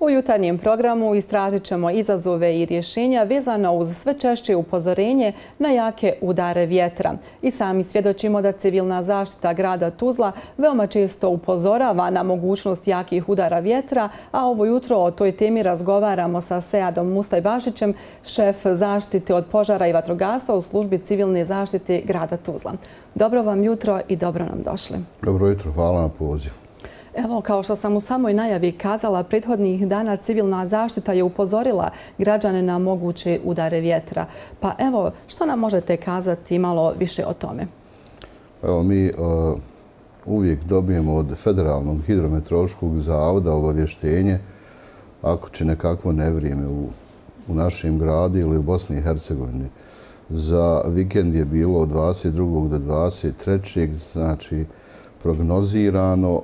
U jutarnjem programu istražit ćemo izazove i rješenja vezano uz sve češće upozorenje na jake udare vjetra. I sami svjedočimo da civilna zaštita grada Tuzla veoma često upozorava na mogućnost jakih udara vjetra, a ovo jutro o toj temi razgovaramo sa Seadom Mustaj Bašićem, šef zaštite od požara i vatrogasa u službi civilne zaštite grada Tuzla. Dobro vam jutro i dobro nam došli. Dobro jutro, hvala na pozivu. Evo, kao što sam u samoj najavi kazala, prethodnih dana civilna zaštita je upozorila građane na moguće udare vjetra. Pa evo, što nam možete kazati malo više o tome? Pa evo, mi uh, uvijek dobijemo od Federalnog hidrometeorološkog zavoda obavještenje ako će nekakvo nevrijeme u, u našem gradu ili u Bosni i Hercegovini. Za vikend je bilo od 22. do 23. znači prognozirano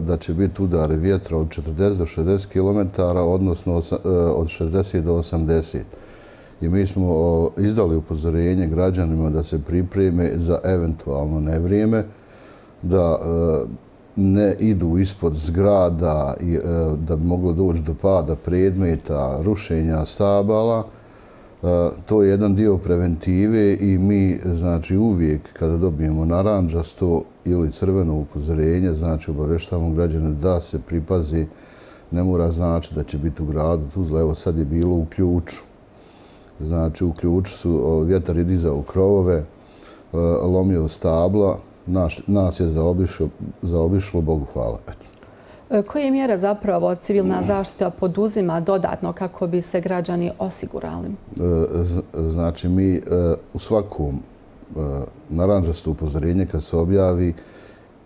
da će biti udar vjetra od 40 do 60 km, odnosno e, od 60 do 80. I mi smo izdali upozorenje građanima da se pripreme za eventualno nevrijeme, da e, ne idu ispod zgrada i e, da bi moglo doći do pada predmeta, rušenja stabala, To je jedan dio preventive i mi znači uvijek kada dobijemo naranđasto ili crveno upozorenje, znači obaveštavamo građane da se pripazi, ne mora znači da će biti u gradu Tuzla. Evo sad je bilo u ključu. Znači u ključu su vjetar je dizao krovove, lomio stabla, nas je zaobišlo, Bogu hvala. Eto. E, koje mjere zapravo civilna zaštita poduzima dodatno kako bi se građani osigurali? E, znači, mi e, u svakom naranđastu upozorenje kad se objavi,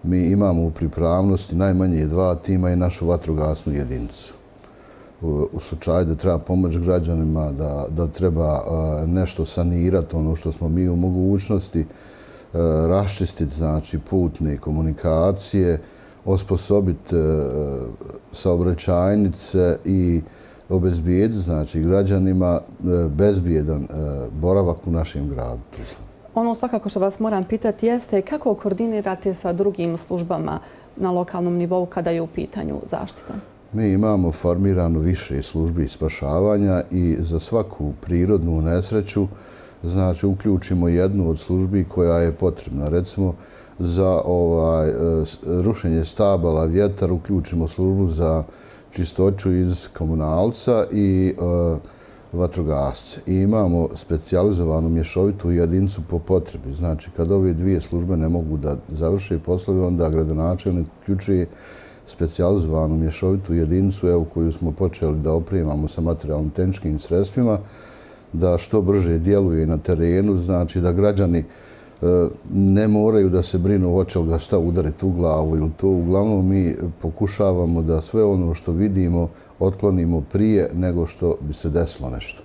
mi imamo u pripravnosti najmanje dva tima i našu vatrogasnu jedinicu. U slučaju da treba pomoć građanima, da treba nešto sanirati, ono što smo mi u mogućnosti, raščistiti znači, putne komunikacije, osposobiti e, saobraćajnice i obezbijediti znači, građanima e, bezbijedan e, boravak u našem gradu. Ono svakako što vas moram pitati jeste kako koordinirate sa drugim službama na lokalnom nivou kada je u pitanju zaštita? Mi imamo formirano više službi spašavanja i za svaku prirodnu nesreću znači uključimo jednu od službi koja je potrebna. Recimo, za ovaj, e, rušenje stabala, vjetar, uključimo službu za čistoću iz komunalca i uh, vatrogasce. I imamo specializovanu mješovitu jedincu po potrebi. Znači, kad ove dvije službe ne mogu da završe poslove, onda gradonačelnik uključuje specializovanu mješovitu jedincu evo, koju smo počeli da opremamo sa materijalnim tehničkim sredstvima, da što brže djeluje na terenu, znači da građani ne moraju da se brinu hoće li ga šta udariti u glavu ili to. Uglavnom mi pokušavamo da sve ono što vidimo otklonimo prije nego što bi se desilo nešto.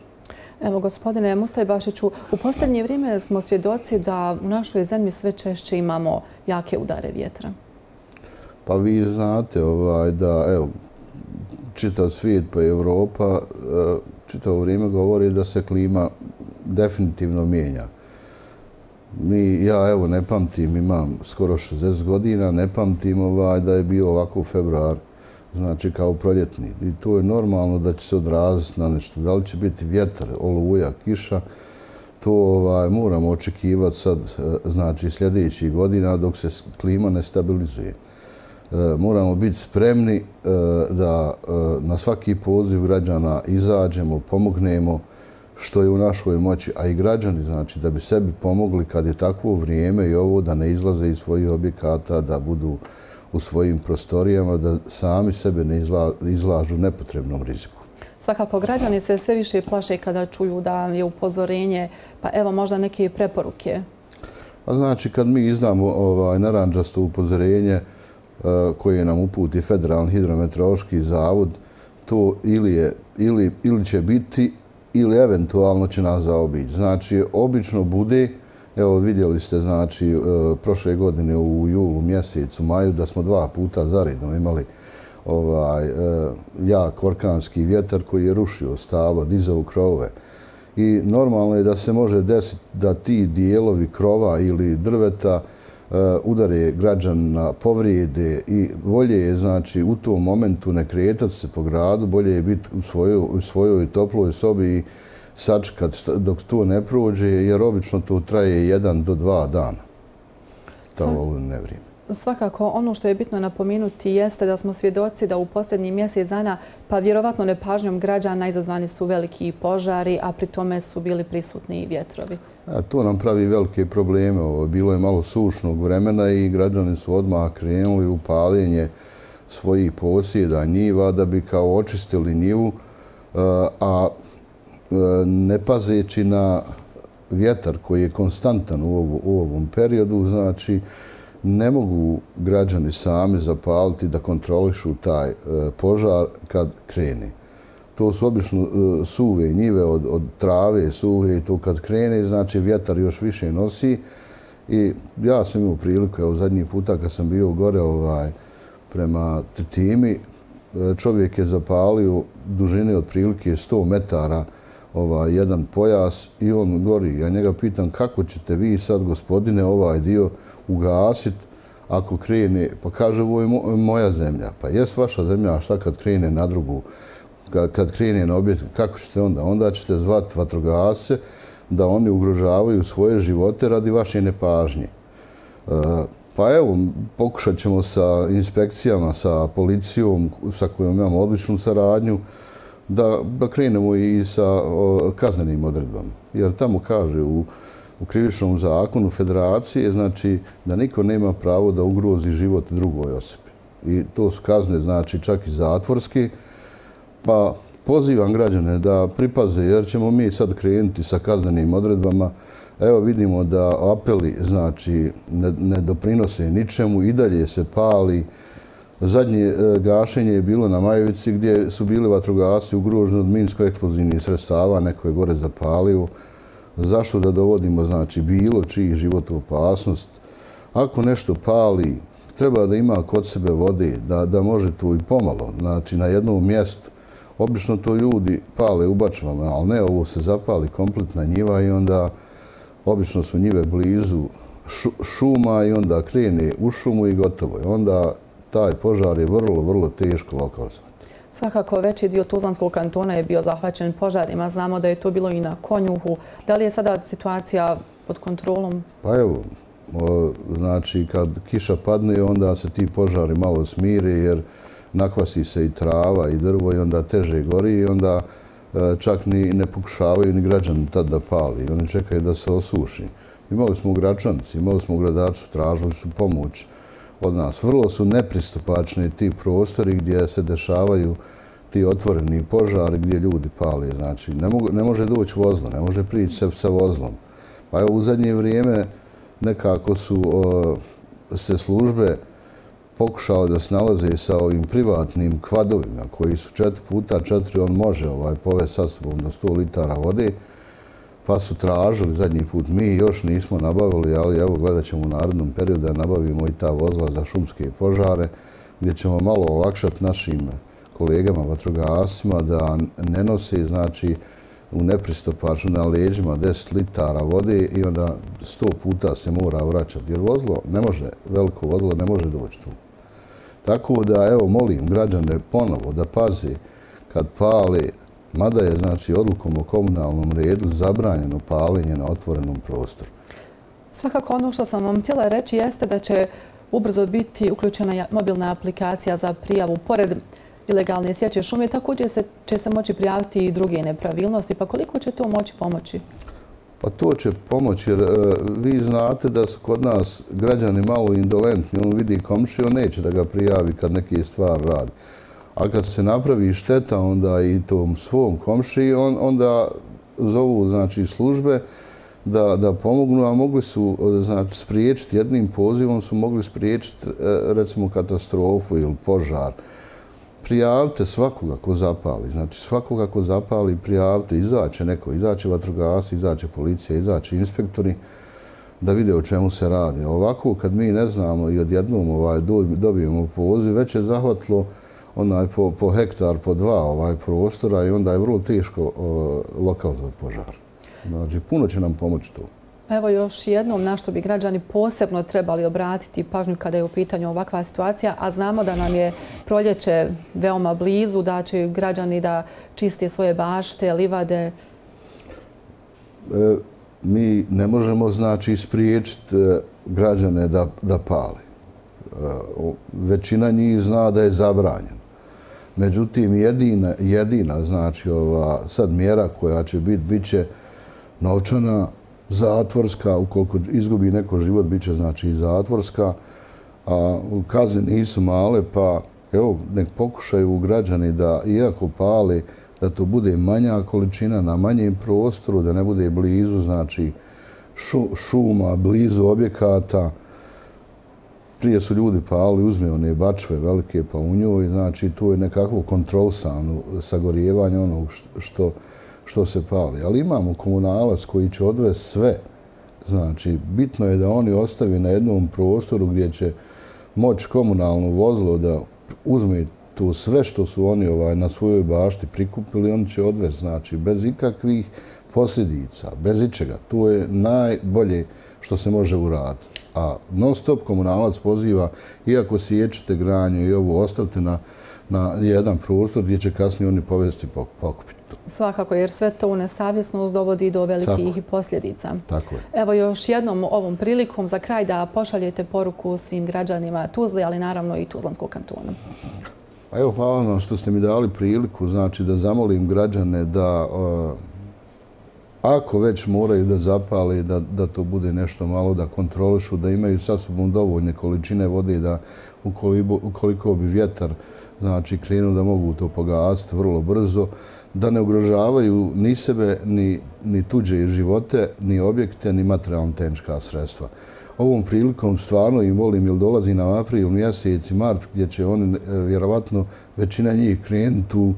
Evo, gospodine Mustaj Bašiću, u posljednje vrijeme smo svjedoci da u našoj zemlji sve češće imamo jake udare vjetra. Pa vi znate ovaj, da, evo, čitav svijet pa Evropa e, čitav vrijeme govori da se klima definitivno mijenja. Mi, ja evo ne pamtim, imam skoro 60 godina, ne pamtim ovaj, da je bio ovako u februar, znači kao proljetni. I to je normalno da će se odraziti na nešto. Da li će biti vjetar, oluja, kiša, to ovaj, moramo očekivati sad, eh, znači sljedećih godina dok se klima ne stabilizuje. E, moramo biti spremni e, da na svaki poziv građana izađemo, pomognemo, što je u našoj moći, a i građani, znači, da bi sebi pomogli kad je takvo vrijeme i ovo, da ne izlaze iz svojih objekata, da budu u svojim prostorijama, da sami sebe ne izlažu nepotrebnom riziku. Svakako, građani se sve više plaše kada čuju da je upozorenje, pa evo možda neke preporuke. A znači, kad mi iznamo ovaj, naranđasto upozorenje e, koje nam uputi Federalni hidrometeorološki zavod, to ili, je, ili, ili će biti ili eventualno će nas zaobići. Znači, obično bude, evo vidjeli ste, znači, e, prošle godine u julu mjesecu, maju, da smo dva puta zaredno imali ovaj, e, jak orkanski vjetar koji je rušio stavo, dizao krove. I normalno je da se može desiti da ti dijelovi krova ili drveta udare građana, povrijede i bolje je znači u tom momentu ne kretati se po gradu, bolje je biti u svojoj, u svojoj toploj sobi i sačekati dok to ne prođe, jer obično to traje jedan do dva dana. Je ne vrijeme. Svakako, ono što je bitno napomenuti jeste da smo svjedoci da u posljednji mjesec dana, pa vjerovatno nepažnjom građana, izazvani su veliki požari, a pri tome su bili prisutni i vjetrovi. To nam pravi velike probleme. Bilo je malo sušnog vremena i građani su odmah krenuli u paljenje svojih posjeda njiva da bi kao očistili njivu, a e, ne pazeći na vjetar koji je konstantan u ovom periodu, znači ne mogu građani sami zapaliti da kontrolišu taj e, požar kad krene. To su obično e, suve njive od trave, suve i to kad krene, znači vjetar još više nosi. I ja sam imao priliku, evo zadnji puta kad sam bio gore ovaj, prema Titimi, e, čovjek je zapalio dužine od prilike 100 metara ovaj, jedan pojas i on gori. Ja njega pitam kako ćete vi sad, gospodine, ovaj dio ugasiti ako krene, pa kaže ovo je moja zemlja. Pa jes vaša zemlja, a šta kad krene na drugu, kad, kad krene na objekt, kako ćete onda? Onda ćete zvat vatrogase da oni ugrožavaju svoje živote radi vaše nepažnje. E, pa evo, pokušat ćemo sa inspekcijama, sa policijom, sa kojom imamo odličnu saradnju, da, da krenemo i sa o, kaznenim odredbama. Jer tamo kaže u, u krivičnom zakonu federacije znači da niko nema pravo da ugrozi život drugoj osobi. I to su kazne znači čak i zatvorske. Pa pozivam građane da pripaze jer ćemo mi sad krenuti sa kaznenim odredbama. Evo vidimo da apeli znači ne, ne doprinose ničemu i dalje se pali. Zadnje e, gašenje je bilo na Majevici gdje su bili vatrogasci ugroženi od minsko-eksplozivnih sredstava, neko je gore zapalio. Zašto da dovodimo znači bilo čiji život u opasnost? Ako nešto pali, treba da ima kod sebe vode, da, da može tu i pomalo, znači na jednom mjestu. Obično to ljudi pale u bačvama, ali ne, ovo se zapali kompletna njiva i onda obično su njive blizu šuma i onda krene u šumu i gotovo. Onda taj požar je vrlo, vrlo teško lokalizovati. Svakako veći dio Tuzlanskog kantona je bio zahvaćen požarima. Znamo da je to bilo i na konjuhu. Da li je sada situacija pod kontrolom? Pa evo, znači kad kiša padne, onda se ti požari malo smire jer nakvasi se i trava i drvo i onda teže gori i onda e, čak ni ne pokušavaju ni građani tad da pali. Oni čekaju da se osuši. Imali smo u Gračanci, imali smo u Gradaču, tražili su pomoć od nas. Vrlo su nepristupačni ti prostori gdje se dešavaju ti otvoreni požari gdje ljudi pali. Znači, ne, mogu, ne može doći vozlo, ne može prići se sa vozlom. Pa evo, u zadnje vrijeme nekako su o, se službe pokušao da snalaze nalaze sa ovim privatnim kvadovima koji su četiri puta četiri, on može ovaj, povesti sa sobom do 100 litara vode pa su tražili zadnji put. Mi još nismo nabavili, ali evo gledat ćemo u narodnom periodu da nabavimo i ta vozla za šumske požare, gdje ćemo malo olakšati našim kolegama, vatrogasima, da ne nose, znači, u nepristopaču na leđima 10 litara vode i onda 100 puta se mora vraćati. Jer vozlo ne može, veliko vozlo ne može doći tu. Tako da, evo, molim građane ponovo da pazi kad pale mada je znači odlukom o komunalnom redu zabranjeno palenje na otvorenom prostoru. Svakako ono što sam vam htjela reći jeste da će ubrzo biti uključena mobilna aplikacija za prijavu pored ilegalne sjeće šume. Također se, će se moći prijaviti i druge nepravilnosti. Pa koliko će to moći pomoći? Pa to će pomoći jer e, vi znate da su kod nas građani malo indolentni. On vidi komšiju, neće da ga prijavi kad neki stvar radi. A kad se napravi šteta onda i tom svom komši, on, onda zovu znači, službe da, da pomognu, a mogli su znači, spriječiti jednim pozivom, su mogli spriječiti e, recimo katastrofu ili požar. Prijavite svakoga ko zapali. Znači svakoga ko zapali prijavite, izaće neko, izaće vatrogasci, izaće policija, izaće inspektori da vide o čemu se radi. Ovako kad mi ne znamo i odjednom ovaj, dobijemo poziv, već je zahvatilo onaj po, po hektar, po dva ovaj prostora i onda je vrlo teško lokalizovati požar. Znači, puno će nam pomoći to. Evo još jednom na što bi građani posebno trebali obratiti pažnju kada je u pitanju ovakva situacija, a znamo da nam je proljeće veoma blizu, da će građani da čiste svoje bašte, livade. E, mi ne možemo znači spriječiti e, građane da, da pali. E, većina njih zna da je zabranjeno. Međutim, jedina, jedina znači ova sad mjera koja će biti, bit će novčana zatvorska, ukoliko izgubi neko život, bit će znači i zatvorska, a kazne nisu male, pa evo, nek pokušaju građani da, iako pali, da to bude manja količina na manjem prostoru, da ne bude blizu, znači, šuma, blizu objekata. Prije su ljudi pali, uzme one bačve velike pa u njoj, znači, tu je nekakvo kontrolsano sagorijevanje onog što, što se pali. Ali imamo komunalac koji će odvesti sve. Znači, bitno je da oni ostavi na jednom prostoru gdje će moć komunalno vozilo da uzme tu sve što su oni ovaj na svojoj bašti prikupili, oni će odvesti, znači, bez ikakvih posljedica, bez ičega. Tu je najbolje što se može uraditi. A non-stop komunalac poziva, iako siječete granju i ovo ostavite na na jedan prostor gdje će kasnije oni povesti pokupiti to. Svakako, jer sve to u nesavjesnost dovodi do velikih posljedica. Tako je. Evo još jednom ovom prilikom za kraj da pošaljete poruku svim građanima Tuzli, ali naravno i Tuzlanskog kantona. Pa evo, hvala vam što ste mi dali priliku, znači da zamolim građane da ako već moraju da zapali, da, da to bude nešto malo, da kontrolišu, da imaju sa sobom dovoljne količine vode, da ukoliko, ukoliko bi vjetar znači, krenu da mogu to pogasiti vrlo brzo, da ne ugrožavaju ni sebe, ni, ni tuđe živote, ni objekte, ni materijalno tenčka sredstva. Ovom prilikom stvarno im volim, jer dolazi na april, mjesec i mart, gdje će oni, e, vjerovatno, većina njih krenuti u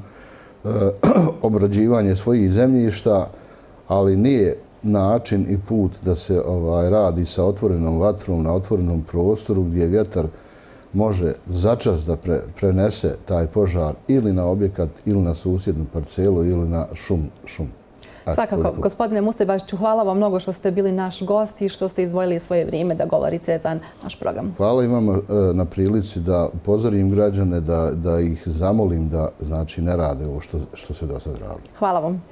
e, obrađivanje svojih zemljišta, ali nije način i put da se ovaj radi sa otvorenom vatrom na otvorenom prostoru gdje vjetar može začas da prenese taj požar ili na objekat ili na susjednu parcelu ili na šum. šum. Svakako, gospodine Mustebašću, hvala vam mnogo što ste bili naš gost i što ste izvojili svoje vrijeme da govorite za naš program. Hvala imam e, na prilici da upozorim građane, da, da ih zamolim da znači, ne rade ovo što, što se do sad radi. Hvala vam.